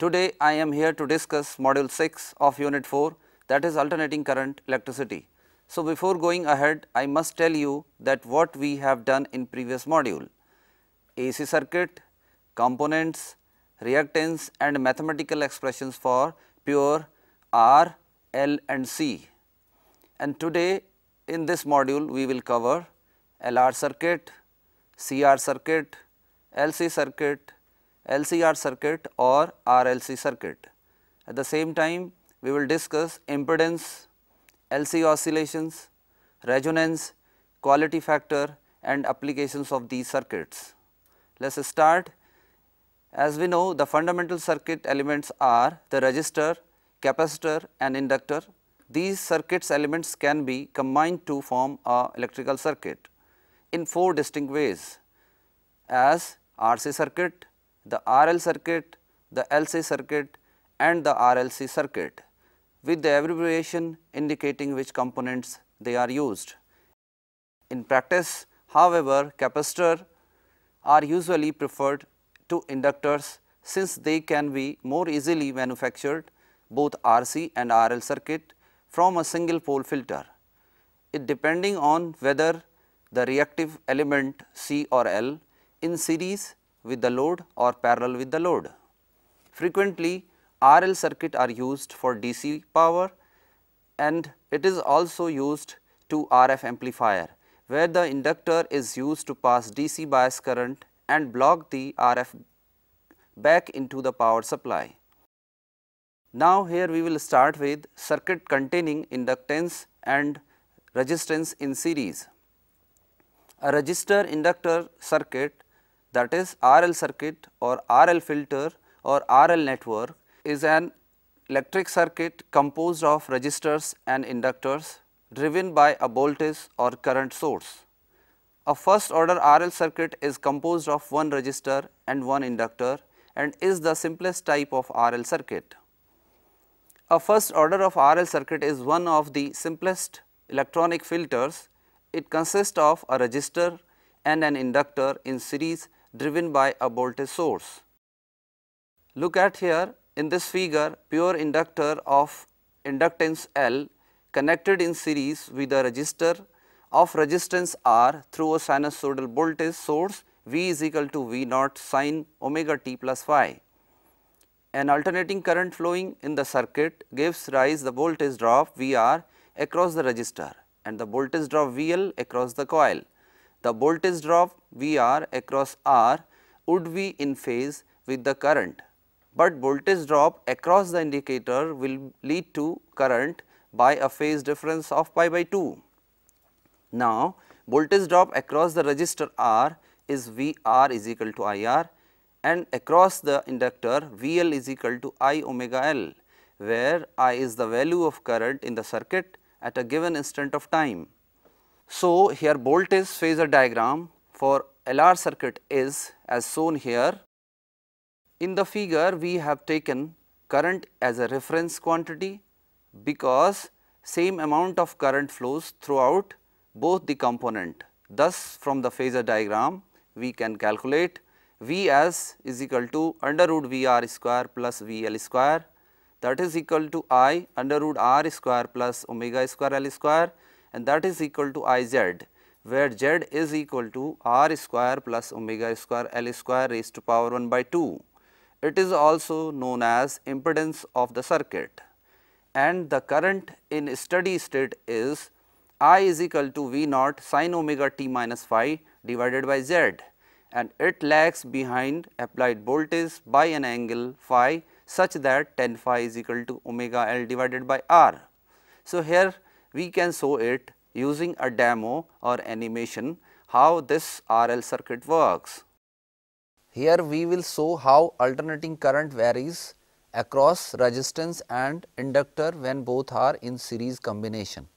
Today I am here to discuss module 6 of unit 4 that is alternating current electricity. So, before going ahead I must tell you that what we have done in previous module AC circuit, components, reactance and mathematical expressions for pure R, L and C. And today in this module we will cover LR circuit, CR circuit, LC circuit, LCR circuit or RLC circuit. At the same time we will discuss impedance, LC oscillations, resonance, quality factor and applications of these circuits. Let us start. As we know the fundamental circuit elements are the resistor, capacitor and inductor. These circuits elements can be combined to form a electrical circuit in four distinct ways as RC circuit, the RL circuit, the LC circuit and the RLC circuit with the abbreviation indicating which components they are used. In practice, however, capacitor are usually preferred to inductors since they can be more easily manufactured both RC and RL circuit from a single pole filter. It depending on whether the reactive element C or L in series with the load or parallel with the load. Frequently RL circuit are used for DC power and it is also used to RF amplifier where the inductor is used to pass DC bias current and block the RF back into the power supply. Now, here we will start with circuit containing inductance and resistance in series. A resistor inductor circuit that is RL circuit or RL filter or RL network is an electric circuit composed of resistors and inductors driven by a voltage or current source. A first order RL circuit is composed of one resistor and one inductor and is the simplest type of RL circuit. A first order of RL circuit is one of the simplest electronic filters. It consists of a resistor and an inductor in series driven by a voltage source. Look at here in this figure pure inductor of inductance L connected in series with a resistor of resistance R through a sinusoidal voltage source V is equal to V naught sin omega t plus phi. An alternating current flowing in the circuit gives rise the voltage drop V r across the resistor and the voltage drop V L across the coil the voltage drop V r across R would be in phase with the current, but voltage drop across the inductor will lead to current by a phase difference of pi by 2. Now, voltage drop across the resistor R is V r is equal to I r and across the inductor V L is equal to I omega L, where I is the value of current in the circuit at a given instant of time. So, here voltage phasor diagram for LR circuit is as shown here. In the figure we have taken current as a reference quantity because same amount of current flows throughout both the component. Thus, from the phasor diagram we can calculate V as is equal to under root V r square plus V L square that is equal to I under root r square plus omega square L square and that is equal to I z where z is equal to r square plus omega square L square raised to power 1 by 2. It is also known as impedance of the circuit and the current in steady state is I is equal to V naught sin omega t minus phi divided by z and it lags behind applied voltage by an angle phi such that tan phi is equal to omega L divided by R. So, here we can show it using a demo or animation how this RL circuit works. Here we will show how alternating current varies across resistance and inductor when both are in series combination.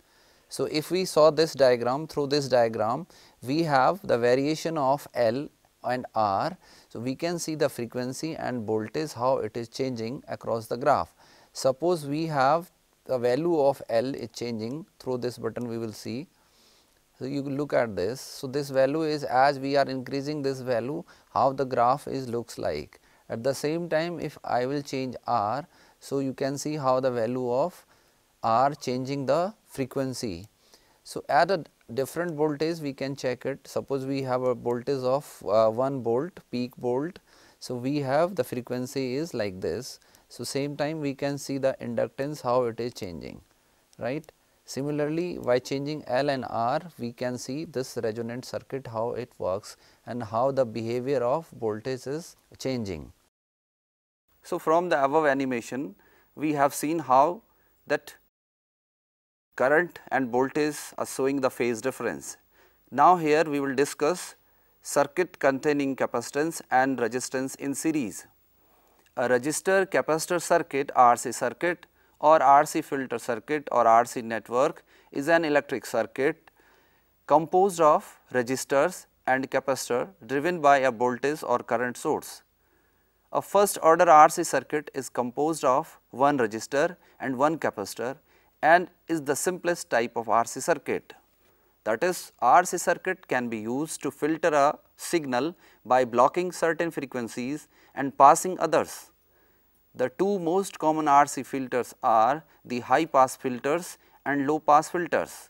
So, if we saw this diagram through this diagram we have the variation of L and R. So, we can see the frequency and voltage how it is changing across the graph. Suppose we have the value of L is changing through this button we will see. So, you look at this. So, this value is as we are increasing this value how the graph is looks like At the same time if I will change R, so you can see how the value of R changing the frequency. So, at a different voltage we can check it suppose we have a voltage of uh, 1 volt peak volt. So, we have the frequency is like this. So, same time we can see the inductance how it is changing right. Similarly, by changing L and R we can see this resonant circuit how it works and how the behavior of voltage is changing. So, from the above animation we have seen how that current and voltage are showing the phase difference. Now, here we will discuss circuit containing capacitance and resistance in series. A resistor capacitor circuit RC circuit or RC filter circuit or RC network is an electric circuit composed of resistors and capacitor driven by a voltage or current source. A first order RC circuit is composed of one resistor and one capacitor and is the simplest type of RC circuit. That is RC circuit can be used to filter a signal by blocking certain frequencies and passing others. The two most common RC filters are the high pass filters and low pass filters.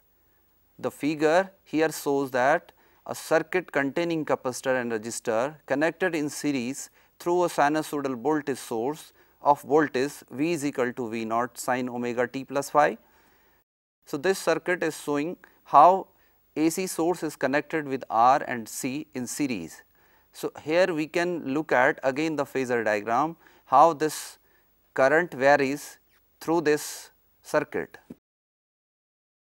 The figure here shows that a circuit containing capacitor and resistor connected in series through a sinusoidal voltage source of voltage V is equal to V naught sin omega t plus phi. So, this circuit is showing how AC source is connected with R and C in series. So, here we can look at again the phasor diagram how this current varies through this circuit.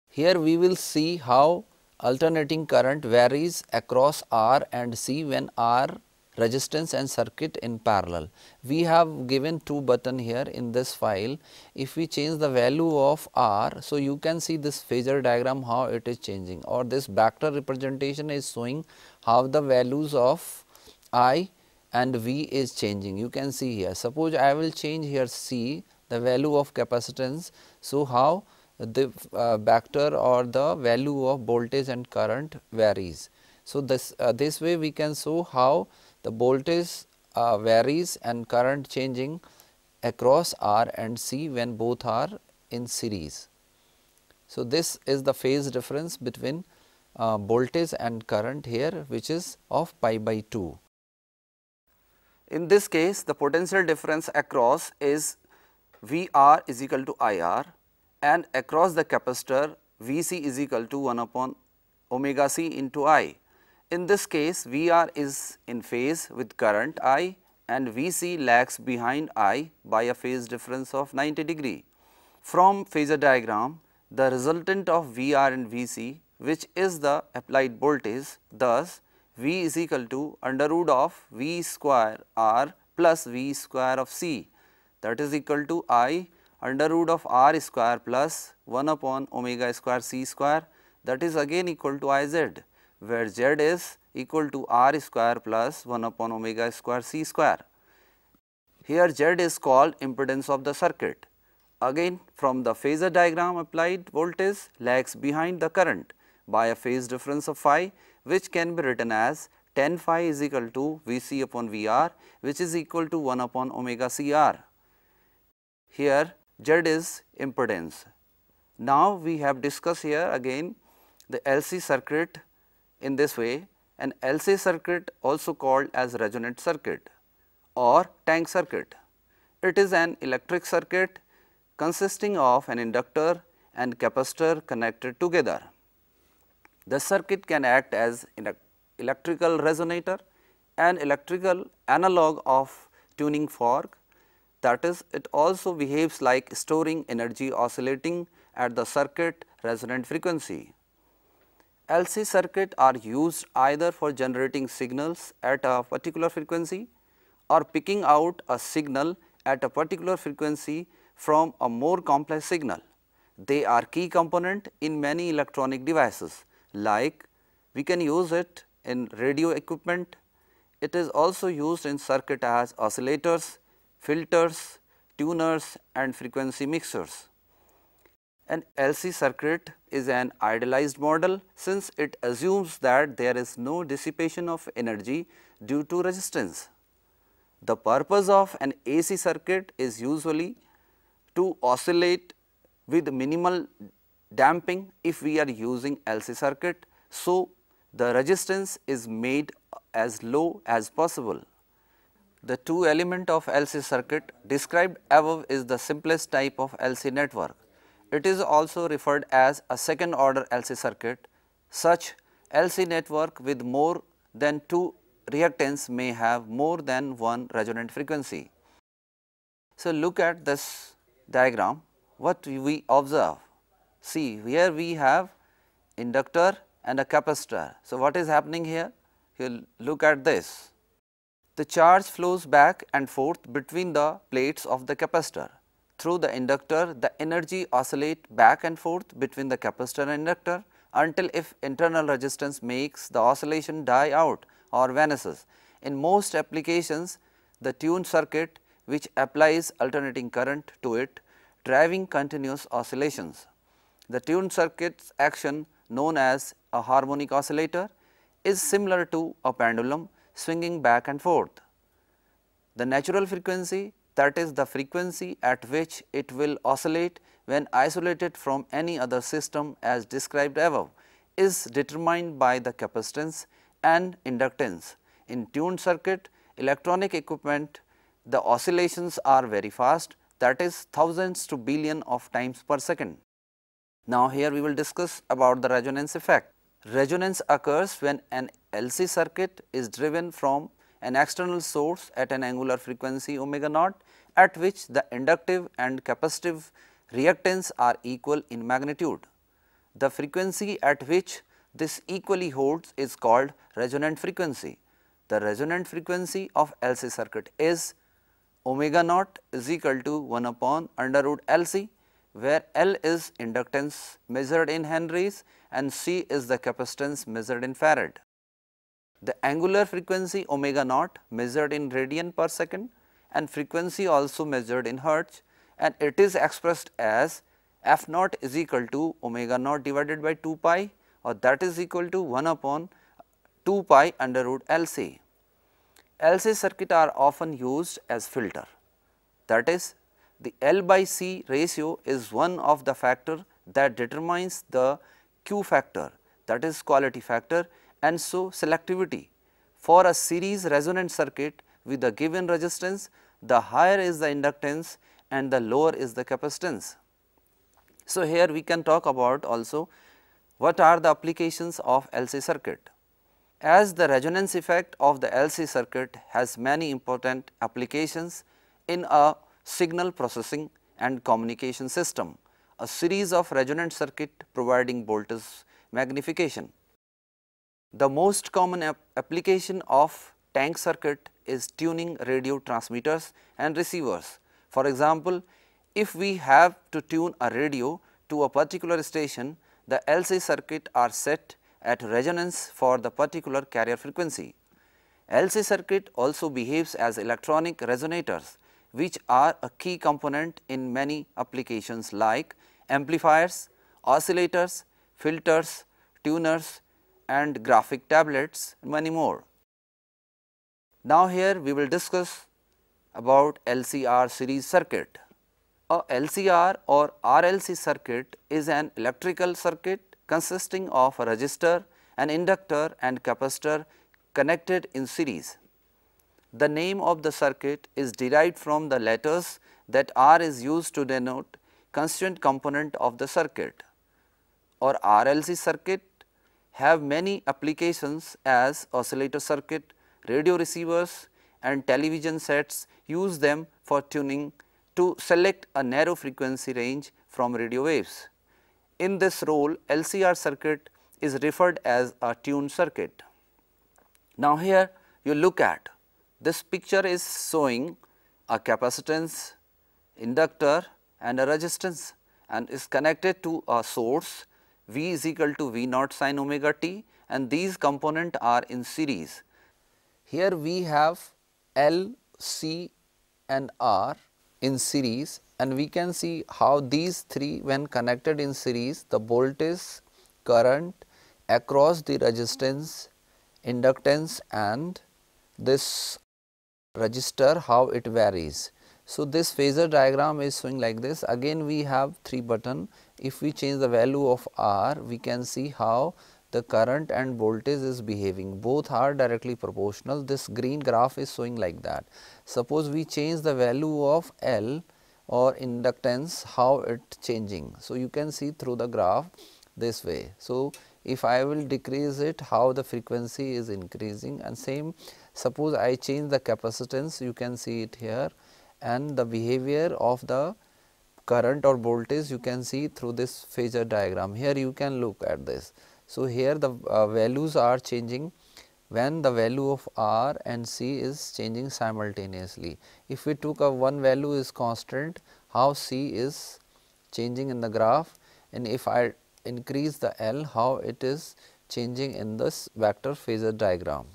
Here we will see how alternating current varies across R and C when R resistance and circuit in parallel. We have given two button here in this file. If we change the value of R, so you can see this phasor diagram how it is changing or this vector representation is showing how the values of I and V is changing. You can see here suppose I will change here C the value of capacitance. So, how the uh, vector or the value of voltage and current varies. So, this uh, this way we can show how the voltage uh, varies and current changing across R and C when both are in series. So, this is the phase difference between uh, voltage and current here which is of pi by 2. In this case the potential difference across is V r is equal to I r and across the capacitor V c is equal to 1 upon omega c into I. In this case, VR is in phase with current I and VC lags behind I by a phase difference of 90 degree. From phasor diagram, the resultant of VR and VC which is the applied voltage thus V is equal to under root of V square R plus V square of C. That is equal to I under root of R square plus 1 upon omega square C square. That is again equal to I z where z is equal to r square plus 1 upon omega square c square. Here z is called impedance of the circuit. Again from the phasor diagram applied voltage lags behind the current by a phase difference of phi which can be written as tan phi is equal to V c upon V r which is equal to 1 upon omega c r. Here Z is impedance. Now, we have discussed here again the LC circuit in this way an LC circuit also called as resonant circuit or tank circuit. It is an electric circuit consisting of an inductor and capacitor connected together. The circuit can act as an electrical resonator and electrical analog of tuning fork that is it also behaves like storing energy oscillating at the circuit resonant frequency. LC circuit are used either for generating signals at a particular frequency or picking out a signal at a particular frequency from a more complex signal. They are key component in many electronic devices like we can use it in radio equipment. It is also used in circuit as oscillators, filters, tuners and frequency mixers. An LC circuit is an idealized model since it assumes that there is no dissipation of energy due to resistance. The purpose of an AC circuit is usually to oscillate with minimal damping if we are using LC circuit. So, the resistance is made as low as possible. The two element of LC circuit described above is the simplest type of LC network. It is also referred as a second order LC circuit. Such LC network with more than two reactance may have more than one resonant frequency. So, look at this diagram what we observe. See here we have inductor and a capacitor. So, what is happening here? You look at this. The charge flows back and forth between the plates of the capacitor. Through the inductor, the energy oscillate back and forth between the capacitor and inductor until if internal resistance makes the oscillation die out or vanishes. In most applications, the tuned circuit which applies alternating current to it driving continuous oscillations. The tuned circuit's action known as a harmonic oscillator is similar to a pendulum swinging back and forth. The natural frequency that is the frequency at which it will oscillate when isolated from any other system as described above is determined by the capacitance and inductance. In tuned circuit electronic equipment the oscillations are very fast that is thousands to billion of times per second. Now, here we will discuss about the resonance effect. Resonance occurs when an LC circuit is driven from an external source at an angular frequency omega naught at which the inductive and capacitive reactance are equal in magnitude. The frequency at which this equally holds is called resonant frequency. The resonant frequency of LC circuit is omega naught is equal to 1 upon under root LC where L is inductance measured in Henrys and C is the capacitance measured in farad. The angular frequency omega naught measured in radian per second and frequency also measured in hertz and it is expressed as f naught is equal to omega naught divided by 2 pi or that is equal to 1 upon 2 pi under root LC. LC circuit are often used as filter that is the L by C ratio is one of the factor that determines the Q factor that is quality factor and so selectivity. For a series resonant circuit with a given resistance, the higher is the inductance and the lower is the capacitance. So, here we can talk about also what are the applications of LC circuit. As the resonance effect of the LC circuit has many important applications in a signal processing and communication system, a series of resonant circuit providing voltage magnification. The most common ap application of tank circuit is tuning radio transmitters and receivers. For example, if we have to tune a radio to a particular station, the LC circuit are set at resonance for the particular carrier frequency. LC circuit also behaves as electronic resonators which are a key component in many applications like amplifiers, oscillators, filters, tuners and graphic tablets many more. Now, here we will discuss about LCR series circuit. A LCR or RLC circuit is an electrical circuit consisting of a resistor, an inductor and capacitor connected in series. The name of the circuit is derived from the letters that R is used to denote constituent component of the circuit or RLC circuit have many applications as oscillator circuit, radio receivers and television sets use them for tuning to select a narrow frequency range from radio waves. In this role LCR circuit is referred as a tuned circuit. Now, here you look at this picture is showing a capacitance, inductor and a resistance and is connected to a source V is equal to V naught sin omega t and these component are in series. Here we have L, C and R in series and we can see how these three when connected in series the voltage, current across the resistance, inductance and this resistor how it varies. So, this phasor diagram is showing like this again we have 3 button if we change the value of R we can see how the current and voltage is behaving both are directly proportional this green graph is showing like that. Suppose we change the value of L or inductance how it changing. So, you can see through the graph this way. So, if I will decrease it how the frequency is increasing and same suppose I change the capacitance you can see it here and the behavior of the current or voltage you can see through this phasor diagram here you can look at this. So, here the uh, values are changing when the value of R and C is changing simultaneously. If we took a one value is constant, how C is changing in the graph and if I increase the L, how it is changing in this vector phasor diagram.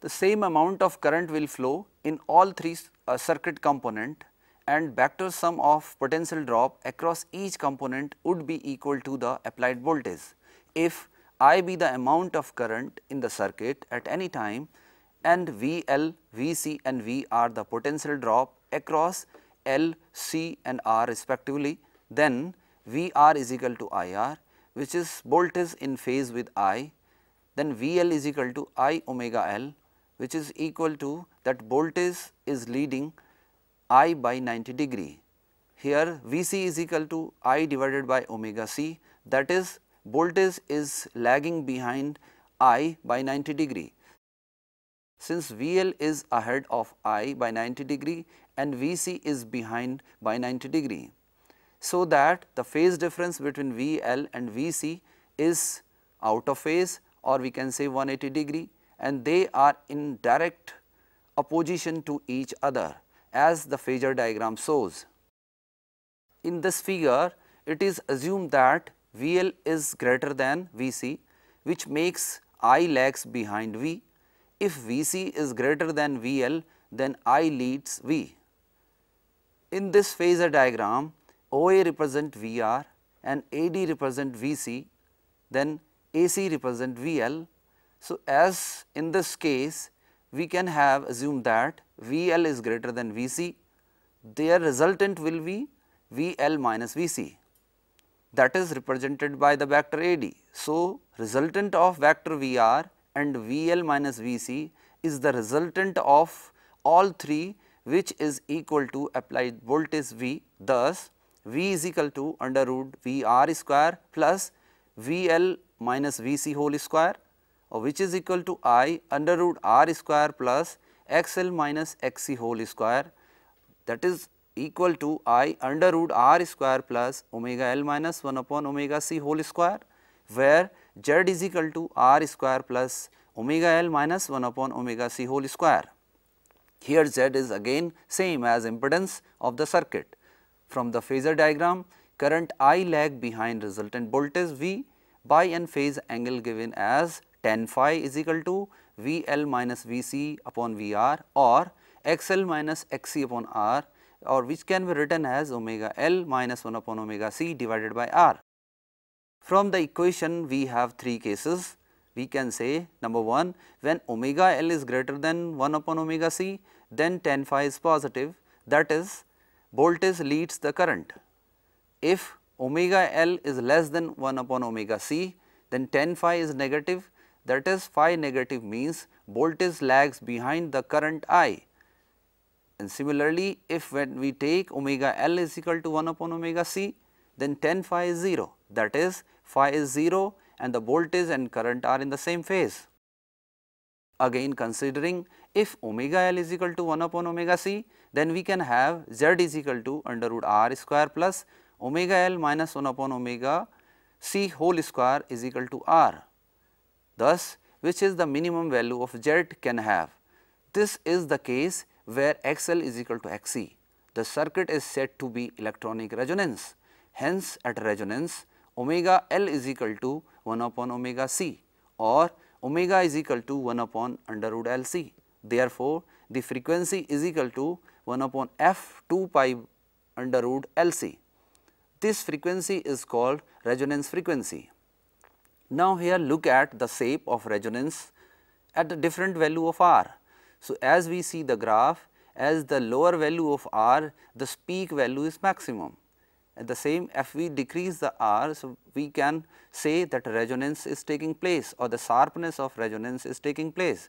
The same amount of current will flow in all three uh, circuit component and vector sum of potential drop across each component would be equal to the applied voltage. If I be the amount of current in the circuit at any time and VL, VC and V are the potential drop across L, C and R respectively, then VR is equal to IR which is voltage in phase with I, then VL is equal to I omega L which is equal to that voltage is leading I by 90 degree. Here VC is equal to I divided by omega C that is voltage is lagging behind I by 90 degree. Since VL is ahead of I by 90 degree and VC is behind by 90 degree. So, that the phase difference between VL and VC is out of phase or we can say 180 degree and they are in direct opposition to each other as the phasor diagram shows. In this figure, it is assumed that VL is greater than VC which makes I lags behind V. If VC is greater than VL then I leads V. In this phasor diagram OA represent VR and AD represent VC then AC represent VL. So, as in this case we can have assumed that VL is greater than VC their resultant will be VL minus VC that is represented by the vector AD. So, resultant of vector VR and VL minus VC is the resultant of all three which is equal to applied voltage V. Thus, V is equal to under root VR square plus VL minus VC whole square which is equal to I under root R square plus XL minus XC whole square that is equal to i under root r square plus omega l minus 1 upon omega c whole square where z is equal to r square plus omega l minus 1 upon omega c whole square. Here z is again same as impedance of the circuit. From the phasor diagram current I lag behind resultant voltage V by n phase angle given as tan phi is equal to V L minus V c upon V r or x L minus x c upon r or which can be written as omega L minus 1 upon omega c divided by r. From the equation we have three cases. We can say number 1 when omega L is greater than 1 upon omega c then tan phi is positive that is voltage leads the current. If omega L is less than 1 upon omega c then tan phi is negative that is phi negative means voltage lags behind the current I and similarly, if when we take omega L is equal to 1 upon omega c, then tan phi is 0 that is phi is 0 and the voltage and current are in the same phase. Again considering if omega L is equal to 1 upon omega c, then we can have z is equal to under root r square plus omega L minus 1 upon omega c whole square is equal to r. Thus, which is the minimum value of z can have. This is the case where XL is equal to XC. The circuit is said to be electronic resonance. Hence, at resonance omega L is equal to 1 upon omega C or omega is equal to 1 upon under root L C. Therefore, the frequency is equal to 1 upon f 2 pi under root L C. This frequency is called resonance frequency. Now, here look at the shape of resonance at the different value of R. So, as we see the graph as the lower value of R the peak value is maximum. At the same if we decrease the R, so we can say that resonance is taking place or the sharpness of resonance is taking place.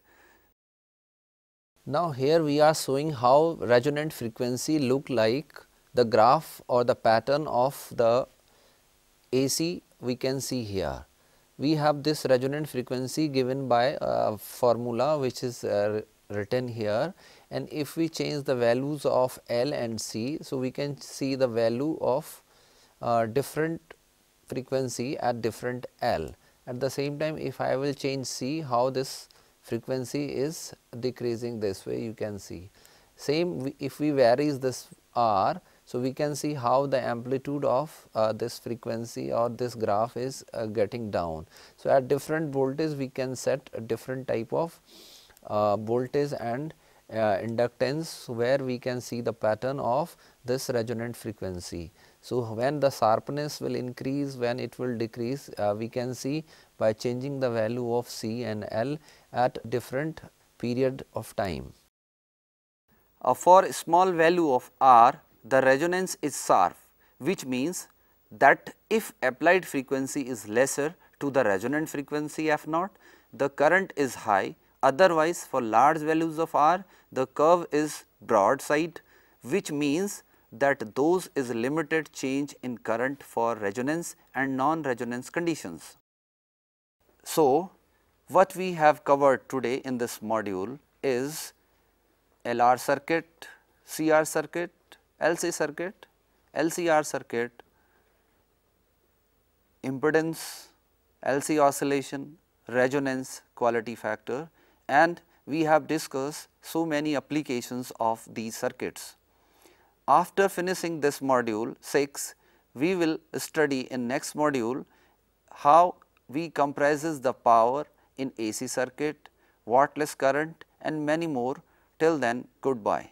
Now, here we are showing how resonant frequency look like the graph or the pattern of the AC we can see here. We have this resonant frequency given by a formula which is uh, written here and if we change the values of L and C. So, we can see the value of uh, different frequency at different L. At the same time if I will change C how this frequency is decreasing this way you can see. Same if we varies this R so, we can see how the amplitude of uh, this frequency or this graph is uh, getting down. So, at different voltage we can set a different type of uh, voltage and uh, inductance where we can see the pattern of this resonant frequency. So, when the sharpness will increase, when it will decrease, uh, we can see by changing the value of C and L at different period of time. Uh, for small value of R, the resonance is sharp which means that if applied frequency is lesser to the resonant frequency f naught, the current is high otherwise for large values of R the curve is broadside which means that those is limited change in current for resonance and non-resonance conditions. So, what we have covered today in this module is LR circuit, CR circuit, LC circuit, LCR circuit, impedance, LC oscillation, resonance, quality factor and we have discussed so many applications of these circuits. After finishing this module 6, we will study in next module how we comprises the power in AC circuit, wattless current and many more. Till then, goodbye.